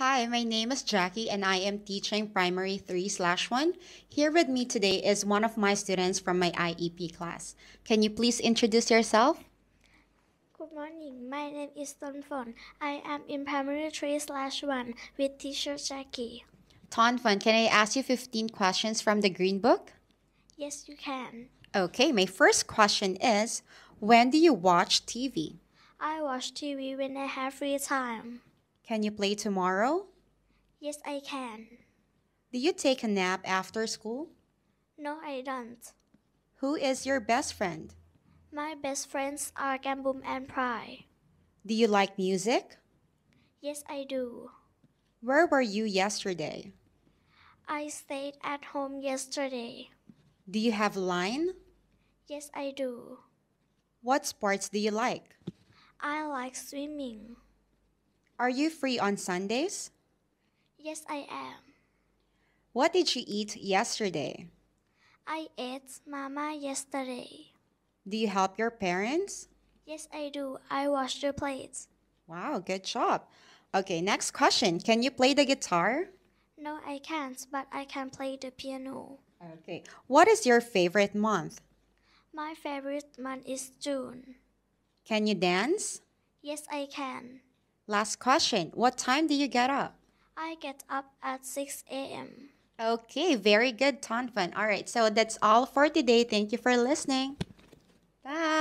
Hi, my name is Jacky and I am teaching primary 3 slash 1. Here with me today is one of my students from my IEP class. Can you please introduce yourself? Good morning. My name is Tonfon. I am in primary 3 slash 1 with teacher Jacky. Tonfon, can I ask you 15 questions from the Green Book? Yes, you can. Okay, my first question is When do you watch TV? I watch TV when I have free time. Can you play tomorrow? Yes, I can. Do you take a nap after school? No, I don't. Who is your best friend? My best friends are Gambum and Pry. Do you like music? Yes, I do. Where were you yesterday? I stayed at home yesterday. Do you have line? Yes, I do. What sports do you like? I like swimming. Are you free on Sundays? Yes, I am. What did you eat yesterday? I ate mama yesterday. Do you help your parents? Yes, I do. I wash the plates. Wow, good job. Okay, next question. Can you play the guitar? No, I can't, but I can play the piano. Okay. What is your favorite month? My favorite month is June. Can you dance? Yes, I can. Last question. What time do you get up? I get up at 6 a.m. Okay, very good, Tonfon. All right, so that's all for today. Thank you for listening. Bye.